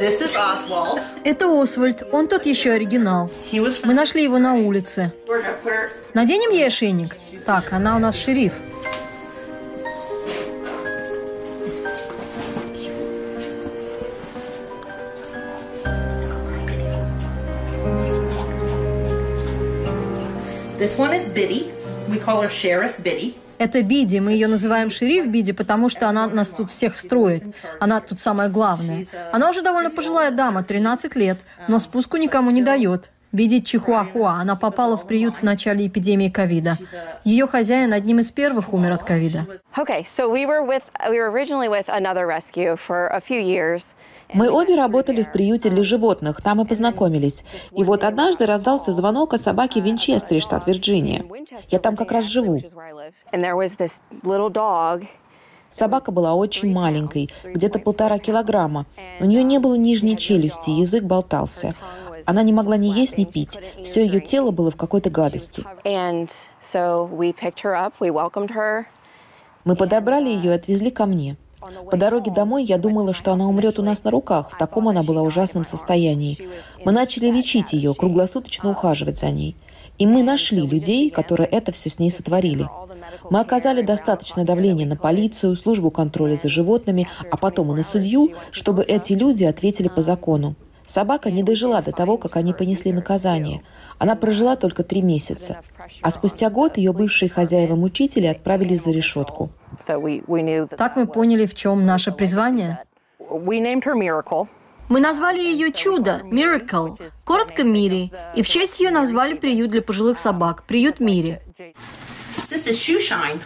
This is Oswald. Это Освальд, он тот еще оригинал. Мы нашли его на улице. Наденем ей ошейник? Так, она у нас шериф. This one is Biddy. We call her Sheriff Biddy. Это Биди, мы ее называем шериф Биди, потому что она нас тут всех строит. Она тут самая главная. Она уже довольно пожилая дама, 13 лет, но спуску никому не дает. Биди Чихуахуа. Она попала в приют в начале эпидемии ковида. Ее хозяин одним из первых умер от ковида. Мы обе работали в приюте для животных, там и познакомились. И вот однажды раздался звонок о собаке в Винчестере, штат Вирджиния. Я там как раз живу. Собака была очень маленькой, где-то полтора килограмма. У нее не было нижней челюсти, язык болтался. Она не могла ни есть, ни пить. Все ее тело было в какой-то гадости. Мы подобрали ее и отвезли ко мне. По дороге домой я думала, что она умрет у нас на руках. В таком она была ужасном состоянии. Мы начали лечить ее, круглосуточно ухаживать за ней. И мы нашли людей, которые это все с ней сотворили. Мы оказали достаточное давление на полицию, службу контроля за животными, а потом и на судью, чтобы эти люди ответили по закону. Собака не дожила до того, как они понесли наказание. Она прожила только три месяца. А спустя год ее бывшие хозяева-мучители отправили за решетку. Так мы поняли, в чем наше призвание. Мы назвали ее «Чудо» – «Miracle», коротко «Мири», и в честь ее назвали приют для пожилых собак – «Приют Мири». This is Shoeshine.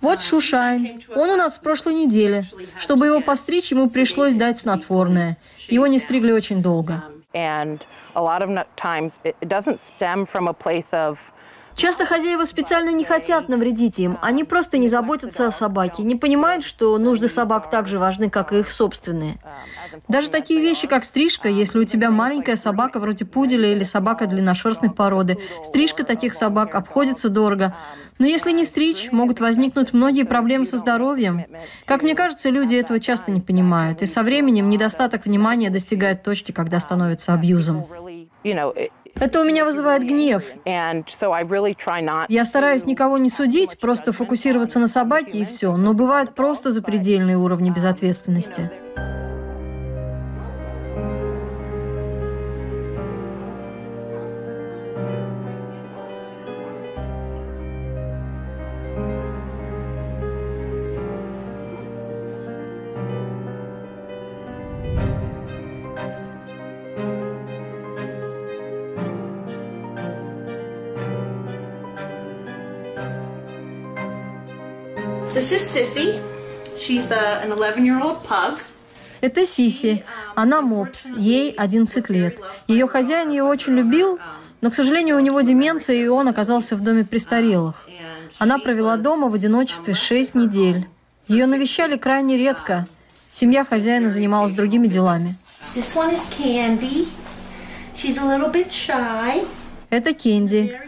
Вот Шушайн. Он у нас в прошлой неделе. Чтобы его постричь, ему пришлось дать снотворное. Его не стригли очень долго. And a lot of times it doesn't stem from a place of Часто хозяева специально не хотят навредить им. Они просто не заботятся о собаке, не понимают, что нужды собак так же важны, как и их собственные. Даже такие вещи, как стрижка, если у тебя маленькая собака вроде пуделя или собака длинношерстной породы, стрижка таких собак обходится дорого. Но если не стричь, могут возникнуть многие проблемы со здоровьем. Как мне кажется, люди этого часто не понимают. И со временем недостаток внимания достигает точки, когда становится абьюзом. you know, it, Это у меня вызывает гнев. Я стараюсь никого не судить, просто фокусироваться на собаке и все. Но бывают просто запредельные уровни безответственности. This is Sissy. She's uh, an 11 year old pug. Это Сиси. Она мопс. Ей 11 лет. Ее хозяин ее очень любил, но, к сожалению, у него деменция, и он оказался в доме престарелых. Она провела дома в одиночестве 6 недель. Ее навещали крайне редко. Семья хозяина занималась другими делами. This one is Candy. She's a little bit shy. Это Кенди.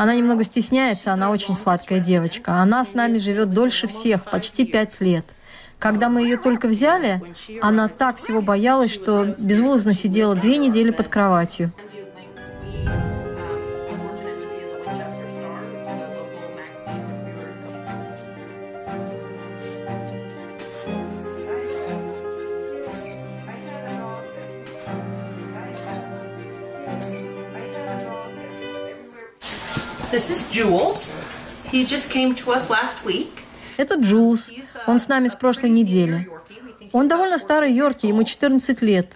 Она немного стесняется, она очень сладкая девочка. Она с нами живет дольше всех, почти пять лет. Когда мы ее только взяли, она так всего боялась, что безвылазно сидела две недели под кроватью. This is Jules. He just came to us last week. Это Джулс. Он с нами с прошлой недели. Он довольно старый Йорки, ему 14 лет.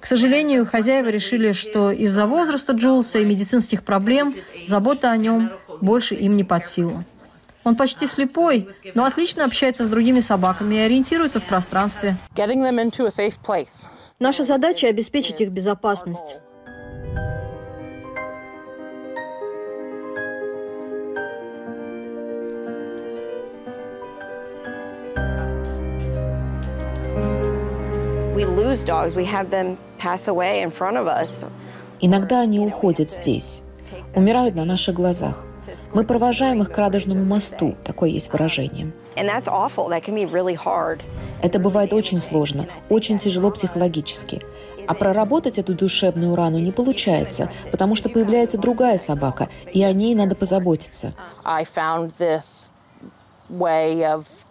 К сожалению, хозяева решили, что из-за возраста Джулса и медицинских проблем забота о нем больше им не под силу. Он почти слепой, но отлично общается с другими собаками и ориентируется в пространстве. Наша задача – обеспечить их безопасность. We lose dogs. We have them pass away in front of us. Иногда они уходят здесь, умирают на наших глазах. Мы провожаем их к радужному мосту, такое есть выражение. And that's awful. That can be really hard. Это бывает очень сложно, очень тяжело психологически. А проработать эту душевную рану не получается, потому что появляется другая собака, и о ней надо позаботиться.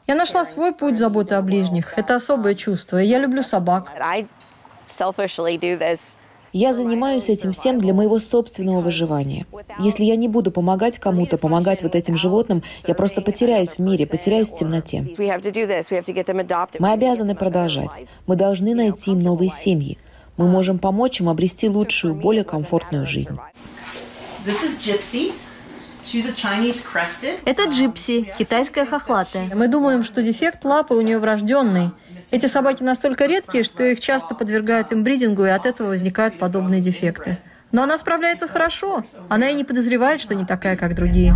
Я нашла свой путь заботы о ближних. Это особое чувство, я люблю собак. Я занимаюсь этим всем для моего собственного выживания. Если я не буду помогать кому-то, помогать вот этим животным, я просто потеряюсь в мире, потеряюсь в темноте. Мы обязаны продолжать. Мы должны найти им новые семьи. Мы можем помочь им обрести лучшую, более комфортную жизнь. This is Gypsy. Это джипси, китайская хохлатая. Мы думаем, что дефект лапы у нее врожденный. Эти собаки настолько редкие, что их часто подвергают имбридингу, и от этого возникают подобные дефекты. Но она справляется хорошо. Она и не подозревает, что не такая, как другие.